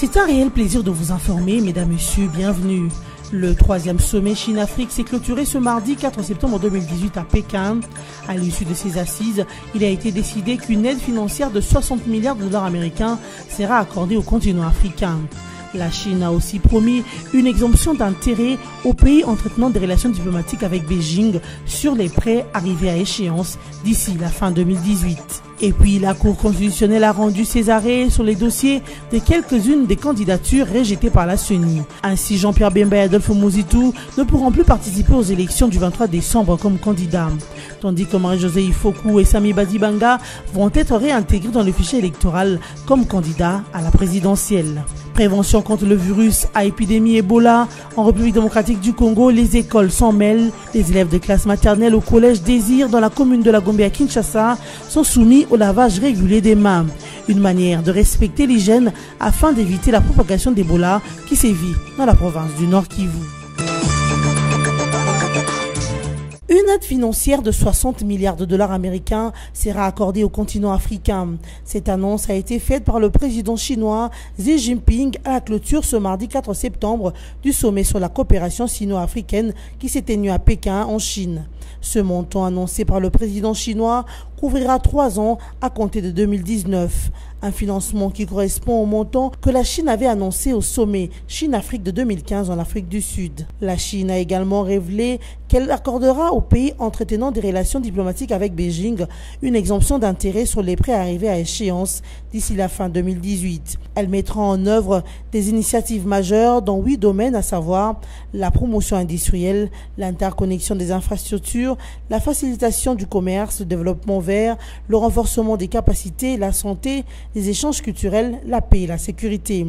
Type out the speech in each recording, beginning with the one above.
C'est un réel plaisir de vous informer, mesdames, messieurs, bienvenue. Le troisième sommet Chine-Afrique s'est clôturé ce mardi 4 septembre 2018 à Pékin. À l'issue de ces assises, il a été décidé qu'une aide financière de 60 milliards de dollars américains sera accordée au continent africain. La Chine a aussi promis une exemption d'intérêt aux pays en traitement des relations diplomatiques avec Beijing sur les prêts arrivés à échéance d'ici la fin 2018. Et puis la Cour constitutionnelle a rendu ses arrêts sur les dossiers de quelques-unes des candidatures rejetées par la CENI. Ainsi, Jean-Pierre Bemba et Adolphe Mozitou ne pourront plus participer aux élections du 23 décembre comme candidats. Tandis que Marie-Josée Ifoku et Sami Badibanga vont être réintégrés dans le fichier électoral comme candidats à la présidentielle. Prévention contre le virus à épidémie Ebola. En République démocratique du Congo, les écoles s'en mêlent. Les élèves de classe maternelle au collège Désir dans la commune de la Gombe à Kinshasa sont soumis au lavage régulier des mains. Une manière de respecter l'hygiène afin d'éviter la propagation d'Ebola qui sévit dans la province du Nord Kivu. Aide financière de 60 milliards de dollars américains sera accordée au continent africain. Cette annonce a été faite par le président chinois Xi Jinping à la clôture ce mardi 4 septembre du sommet sur la coopération sino-africaine qui s'est tenu à Pékin en Chine. Ce montant annoncé par le président chinois couvrira trois ans à compter de 2019. Un financement qui correspond au montant que la Chine avait annoncé au sommet Chine-Afrique de 2015 en Afrique du Sud. La Chine a également révélé qu'elle accordera au pays entretenant des relations diplomatiques avec Beijing une exemption d'intérêt sur les prêts arrivés à échéance d'ici la fin 2018. Elle mettra en œuvre des initiatives majeures dans huit domaines, à savoir la promotion industrielle, l'interconnexion des infrastructures, la facilitation du commerce, le développement vert, le renforcement des capacités, la santé, les échanges culturels, la paix et la sécurité.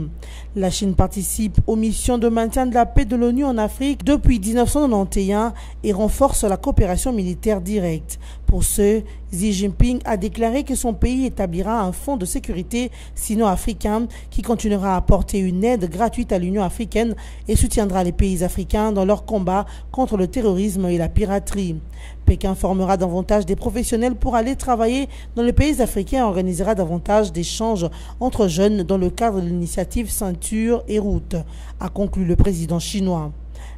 La Chine participe aux missions de maintien de la paix de l'ONU en Afrique depuis 1991 et renforce la coopération militaire directe. Pour ce, Xi Jinping a déclaré que son pays établira un fonds de sécurité sino-africain qui continuera à apporter une aide gratuite à l'Union africaine et soutiendra les pays africains dans leur combat contre le terrorisme et la piraterie. Pékin formera davantage des professionnels pour aller travailler dans les pays africains et organisera davantage d'échanges entre jeunes dans le cadre de l'initiative Ceinture et Route, a conclu le président chinois.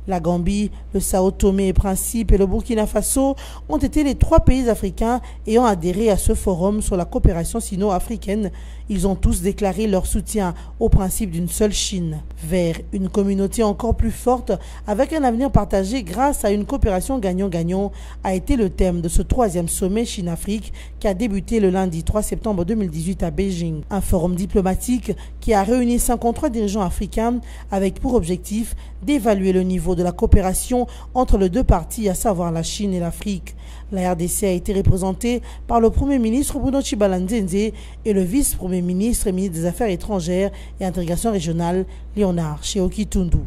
La Gambie, le Sao Tomé et Principe et le Burkina Faso ont été les trois pays africains ayant adhéré à ce forum sur la coopération sino-africaine. Ils ont tous déclaré leur soutien au principe d'une seule Chine, vers une communauté encore plus forte avec un avenir partagé grâce à une coopération gagnant-gagnant a été le thème de ce troisième sommet Chine-Afrique qui a débuté le lundi 3 septembre 2018 à Beijing. Un forum diplomatique qui a réuni 53 dirigeants africains avec pour objectif d'évaluer le niveau de la coopération entre les deux parties, à savoir la Chine et l'Afrique. La RDC a été représentée par le Premier ministre Bruno Chibalanzenze et le vice-premier ministre et ministre des Affaires étrangères et intégration régionale Léonard Cheokitundu.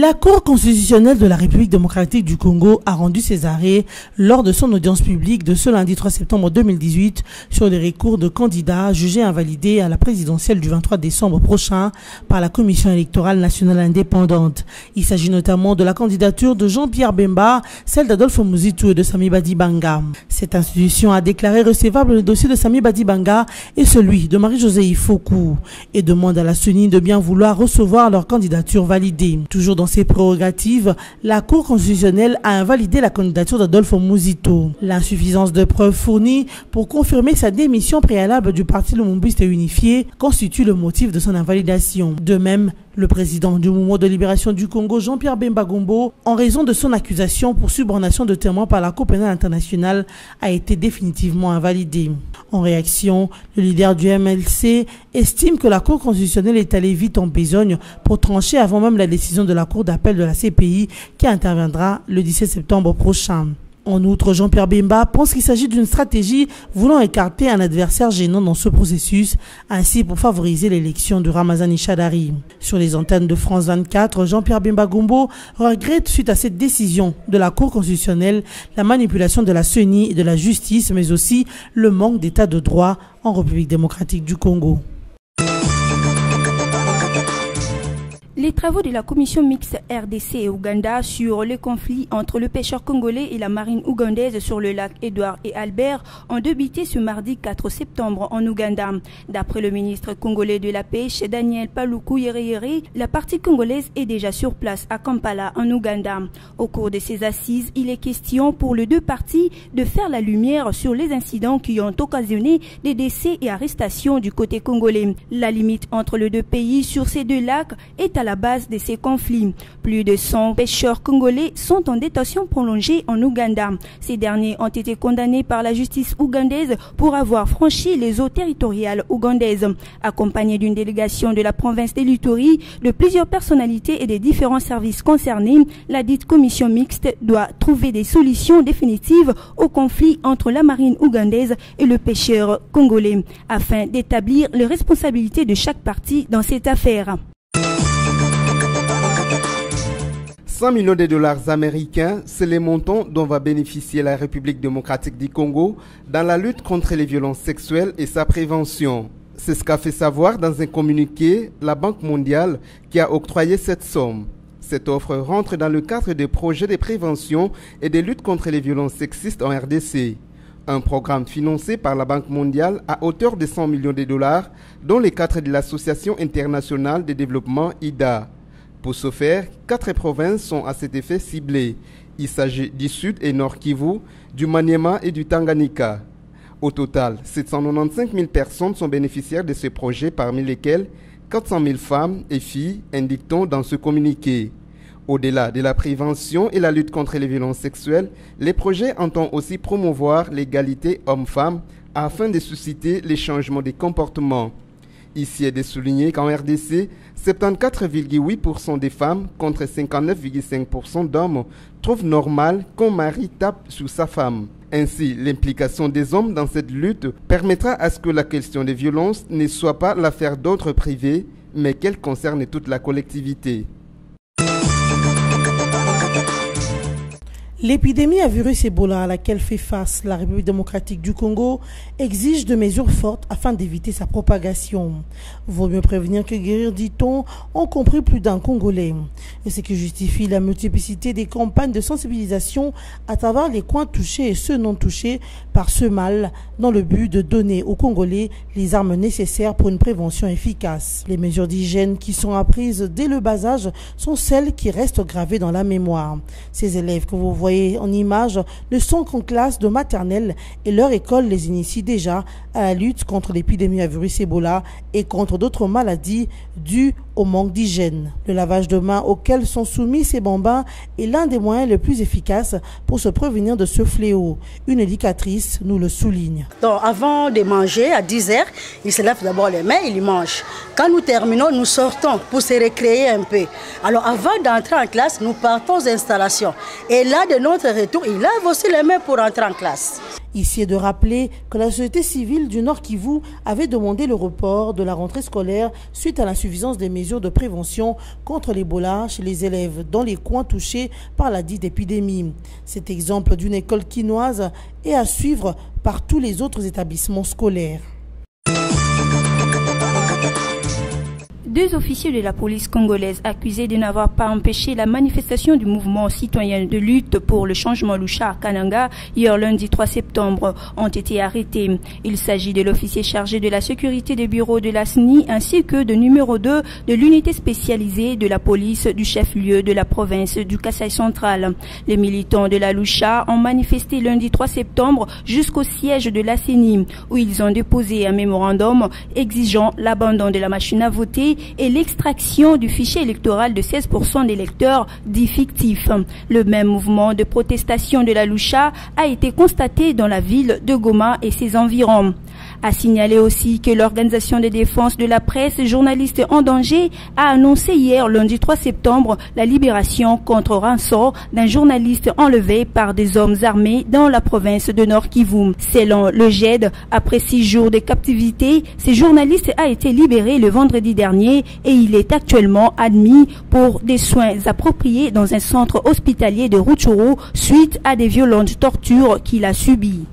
La Cour constitutionnelle de la République démocratique du Congo a rendu ses arrêts lors de son audience publique de ce lundi 3 septembre 2018 sur les recours de candidats jugés invalidés à la présidentielle du 23 décembre prochain par la Commission électorale nationale indépendante. Il s'agit notamment de la candidature de Jean-Pierre Bemba, celle d'Adolphe Muzitu et de Sami Badibanga. Cette institution a déclaré recevable le dossier de Sami Badibanga et celui de Marie-Josée Ifoku et demande à la CENI de bien vouloir recevoir leur candidature validée. Ses prérogatives, la Cour constitutionnelle a invalidé la candidature d'Adolphe Mouzito. L'insuffisance de preuves fournies pour confirmer sa démission préalable du Parti Lumumbiste Unifié constitue le motif de son invalidation. De même, le président du mouvement de libération du Congo, Jean-Pierre Bemba Gombo, en raison de son accusation pour subornation de témoins par la Cour pénale internationale, a été définitivement invalidé. En réaction, le leader du MLC estime que la Cour constitutionnelle est allée vite en besogne pour trancher avant même la décision de la Cour d'appel de la CPI qui interviendra le 17 septembre prochain. En outre, Jean-Pierre Bemba pense qu'il s'agit d'une stratégie voulant écarter un adversaire gênant dans ce processus, ainsi pour favoriser l'élection de Ramazani Chadari. Sur les antennes de France 24, Jean-Pierre Bemba Gombo regrette suite à cette décision de la Cour constitutionnelle la manipulation de la CENI et de la justice, mais aussi le manque d'état de droit en République démocratique du Congo. Les travaux de la commission mixte RDC et Ouganda sur les conflits entre le pêcheur congolais et la marine ougandaise sur le lac Édouard et Albert ont débuté ce mardi 4 septembre en Ouganda. D'après le ministre congolais de la pêche, Daniel Paluku Yere, la partie congolaise est déjà sur place à Kampala en Ouganda. Au cours de ces assises, il est question pour les deux parties de faire la lumière sur les incidents qui ont occasionné des décès et arrestations du côté congolais. La limite entre les deux pays sur ces deux lacs est à la base de ces conflits. Plus de 100 pêcheurs congolais sont en détention prolongée en Ouganda. Ces derniers ont été condamnés par la justice ougandaise pour avoir franchi les eaux territoriales ougandaises. Accompagnés d'une délégation de la province de l'Uturi, de plusieurs personnalités et des différents services concernés, la dite commission mixte doit trouver des solutions définitives au conflit entre la marine ougandaise et le pêcheur congolais, afin d'établir les responsabilités de chaque partie dans cette affaire. 100 millions de dollars américains, c'est les montants dont va bénéficier la République démocratique du Congo dans la lutte contre les violences sexuelles et sa prévention. C'est ce qu'a fait savoir dans un communiqué la Banque mondiale qui a octroyé cette somme. Cette offre rentre dans le cadre des projets de prévention et de lutte contre les violences sexistes en RDC. Un programme financé par la Banque mondiale à hauteur de 100 millions de dollars dans le cadre de l'Association internationale de développement IDA. Pour ce faire, quatre provinces sont à cet effet ciblées. Il s'agit du Sud et Nord Kivu, du Maniema et du Tanganyika. Au total, 795 000 personnes sont bénéficiaires de ce projet, parmi lesquelles 400 000 femmes et filles, indique-t-on dans ce communiqué. Au-delà de la prévention et la lutte contre les violences sexuelles, les projets entendent aussi promouvoir l'égalité homme-femme afin de susciter les changements des comportements. Ici est de souligner qu'en RDC, 74,8% des femmes contre 59,5% d'hommes trouvent normal qu'un mari tape sur sa femme. Ainsi, l'implication des hommes dans cette lutte permettra à ce que la question des violences ne soit pas l'affaire d'autres privés, mais qu'elle concerne toute la collectivité. L'épidémie à virus Ebola à laquelle fait face la République démocratique du Congo exige de mesures fortes afin d'éviter sa propagation. Vaut mieux prévenir que guérir, dit-on, ont compris plus d'un Congolais. Et ce qui justifie la multiplicité des campagnes de sensibilisation à travers les coins touchés et ceux non touchés par ce mal dans le but de donner aux Congolais les armes nécessaires pour une prévention efficace. Les mesures d'hygiène qui sont apprises dès le bas âge sont celles qui restent gravées dans la mémoire. Ces élèves que vous voyez en image ne sont qu'en classe de maternelle et leur école les initie déjà à la lutte contre l'épidémie à virus Ebola et contre d'autres maladies dues au manque d'hygiène. Le lavage de mains auquel sont soumis ces bambins est l'un des moyens les plus efficaces pour se prévenir de ce fléau. Une éducatrice nous le souligne. Donc avant de manger à 10 heures, il se lave d'abord les mains, il mange. Quand nous terminons, nous sortons pour se récréer un peu. Alors avant d'entrer en classe, nous partons aux installations. Et là, de notre retour, il lave aussi les mains pour entrer en classe. Ici est de rappeler que la société civile du Nord Kivu avait demandé le report de la rentrée scolaire suite à l'insuffisance des mesures de prévention contre l'Ebola chez les élèves dans les coins touchés par la dite épidémie. Cet exemple d'une école quinoise est à suivre par tous les autres établissements scolaires. Deux officiers de la police congolaise accusés de n'avoir pas empêché la manifestation du mouvement citoyen de lutte pour le changement Loucha à Kananga hier lundi 3 septembre ont été arrêtés. Il s'agit de l'officier chargé de la sécurité des bureaux de la SNI ainsi que de numéro 2 de l'unité spécialisée de la police du chef-lieu de la province du Kassai central. Les militants de la Loucha ont manifesté lundi 3 septembre jusqu'au siège de la CENI où ils ont déposé un mémorandum exigeant l'abandon de la machine à voter et l'extraction du fichier électoral de 16% d'électeurs dits fictifs. Le même mouvement de protestation de la Loucha a été constaté dans la ville de Goma et ses environs. A signalé aussi que l'organisation de défense de la presse journaliste en danger a annoncé hier lundi 3 septembre la libération contre rançon d'un journaliste enlevé par des hommes armés dans la province de Nord Kivu. Selon le GED, après six jours de captivité, ce journaliste a été libéré le vendredi dernier et il est actuellement admis pour des soins appropriés dans un centre hospitalier de Rutshuru suite à des violentes tortures qu'il a subies.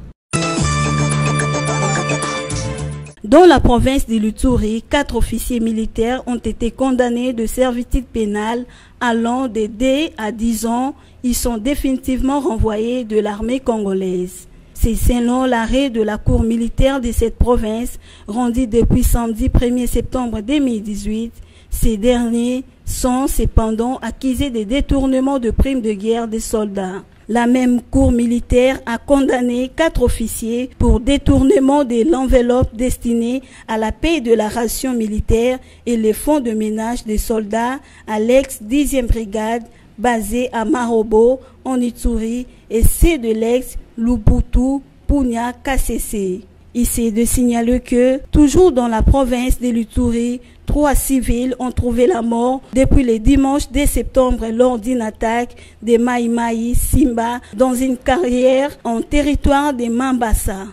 Dans la province de l'Uturi, quatre officiers militaires ont été condamnés de servitude pénale allant de 2 à 10 ans. Ils sont définitivement renvoyés de l'armée congolaise. C'est selon l'arrêt de la Cour militaire de cette province, rendu depuis samedi 1er septembre 2018. Ces derniers sont cependant accusés de détournement de primes de guerre des soldats. La même cour militaire a condamné quatre officiers pour détournement de l'enveloppe destinée à la paix de la ration militaire et les fonds de ménage des soldats à l'ex-10e brigade basée à Marobo, en Ituri, et ceux de l'ex-Lubutu, Punya, KCC. Ici de signaler que, toujours dans la province de l'Uturi, trois civils ont trouvé la mort depuis le dimanche 2 septembre lors d'une attaque de Maïmaï Simba dans une carrière en territoire de Mambasa.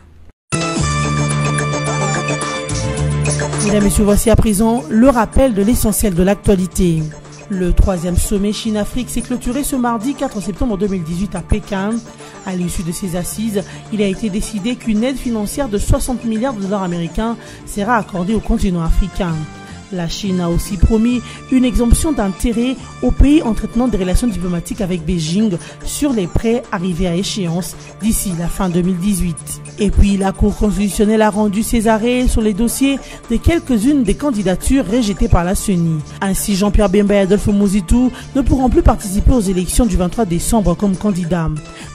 Mesdames et messieurs, voici à présent le rappel de l'essentiel de l'actualité. Le troisième sommet Chine-Afrique s'est clôturé ce mardi 4 septembre 2018 à Pékin. À l'issue de ces assises, il a été décidé qu'une aide financière de 60 milliards de dollars américains sera accordée au continent africain. La Chine a aussi promis une exemption d'intérêt aux pays entretenant des relations diplomatiques avec Beijing sur les prêts arrivés à échéance d'ici la fin 2018. Et puis la Cour constitutionnelle a rendu ses arrêts sur les dossiers de quelques-unes des candidatures rejetées par la CENI. Ainsi, Jean-Pierre Bemba et Adolphe Mouzitou ne pourront plus participer aux élections du 23 décembre comme candidats,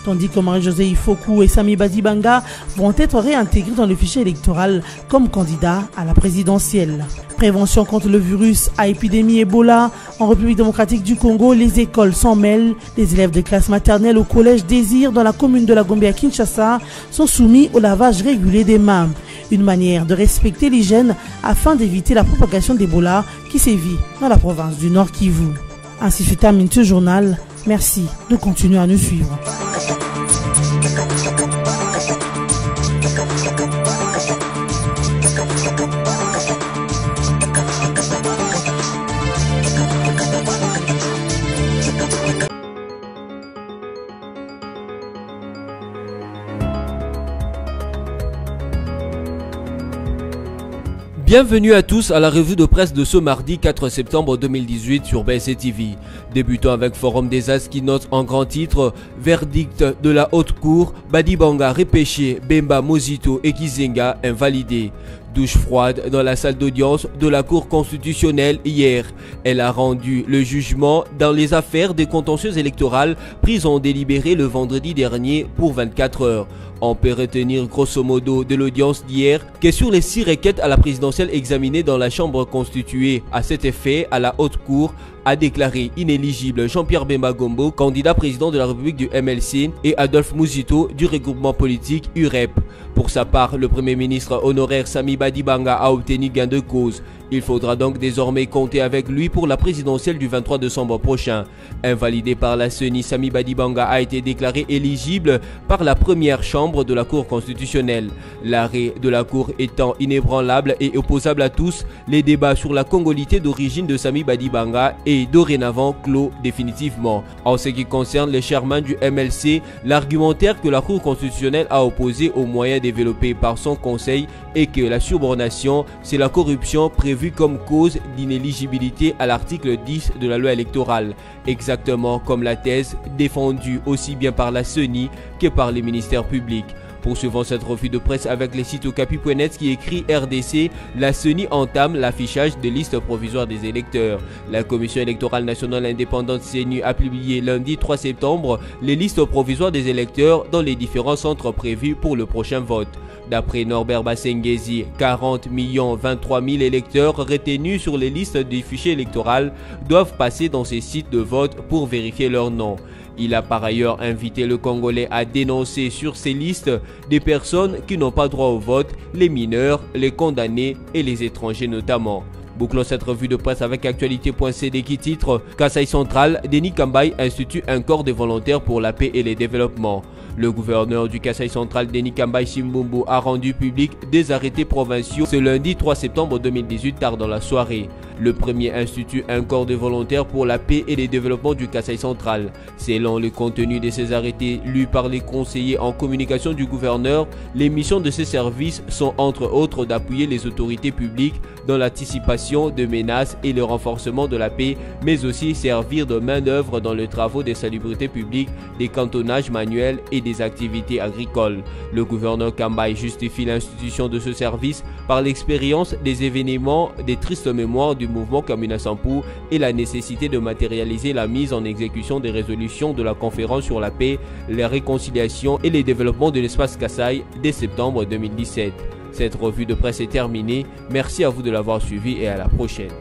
tandis que Marie-José Ifoku et Sami Badibanga vont être réintégrés dans le fichier électoral comme candidats à la présidentielle. Prévention contre le virus à épidémie Ebola en République démocratique du Congo, les écoles s'en mêlent. Les élèves de classe maternelle au collège Désir dans la commune de la Gombe à Kinshasa sont soumis au lavage régulier des mains. Une manière de respecter l'hygiène afin d'éviter la propagation d'Ebola qui sévit dans la province du Nord Kivu. Ainsi se termine ce journal. Merci de continuer à nous suivre. Bienvenue à tous à la revue de presse de ce mardi 4 septembre 2018 sur BSC TV. Débutons avec Forum des As qui note en grand titre Verdict de la haute cour, Badibanga repêché, Bemba Mozito et Kizenga invalidé. Douche froide dans la salle d'audience de la Cour constitutionnelle hier. Elle a rendu le jugement dans les affaires des contentieuses électorales prises en délibéré le vendredi dernier pour 24 heures. On peut retenir grosso modo de l'audience d'hier que sur les six requêtes à la présidentielle examinées dans la Chambre constituée à cet effet à la Haute Cour, a déclaré inéligible Jean-Pierre Bemba Gombo, candidat président de la République du MLC, et Adolphe Mouzito du regroupement politique UREP. Pour sa part, le Premier ministre honoraire Sami Badibanga a obtenu gain de cause. Il faudra donc désormais compter avec lui pour la présidentielle du 23 décembre prochain. Invalidé par la CENI, Sami Badibanga a été déclaré éligible par la première chambre de la Cour constitutionnelle. L'arrêt de la Cour étant inébranlable et opposable à tous, les débats sur la congolité d'origine de Sami Badibanga est dorénavant clos définitivement. En ce qui concerne les chairman du MLC, l'argumentaire que la Cour constitutionnelle a opposé aux moyens développés par son conseil est que la subordination, c'est la corruption prévue vu comme cause d'inéligibilité à l'article 10 de la loi électorale, exactement comme la thèse défendue aussi bien par la CENI que par les ministères publics. Poursuivant cette revue de presse avec les sites Capi.net qui écrit RDC, la CENI entame l'affichage des listes provisoires des électeurs. La Commission électorale nationale indépendante CENI a publié lundi 3 septembre les listes provisoires des électeurs dans les différents centres prévus pour le prochain vote. D'après Norbert Bassengezi, 40 23 000 électeurs retenus sur les listes du fichier électoral doivent passer dans ces sites de vote pour vérifier leur nom. Il a par ailleurs invité le Congolais à dénoncer sur ces listes des personnes qui n'ont pas droit au vote, les mineurs, les condamnés et les étrangers notamment. Bouclons cette revue de presse avec actualité.cd qui titre Kassai Central, Denis Kambay institue un corps de volontaires pour la paix et le développement. Le gouverneur du Kassai central, Denis Kambay Simbumbu, a rendu public des arrêtés provinciaux ce lundi 3 septembre 2018 tard dans la soirée. Le premier institut un corps de volontaires pour la paix et le développement du Kassai central. Selon le contenu de ces arrêtés lus par les conseillers en communication du gouverneur, les missions de ces services sont entre autres d'appuyer les autorités publiques dans l'anticipation de menaces et le renforcement de la paix, mais aussi servir de main-d'œuvre dans les travaux des salubrités publiques, des cantonnages manuels et des activités agricoles. Le gouverneur Kambai justifie l'institution de ce service par l'expérience des événements des tristes mémoires du mouvement Kamina Sampou et la nécessité de matérialiser la mise en exécution des résolutions de la conférence sur la paix, la réconciliation et les développements de l'espace Kassai dès septembre 2017. Cette revue de presse est terminée. Merci à vous de l'avoir suivi et à la prochaine.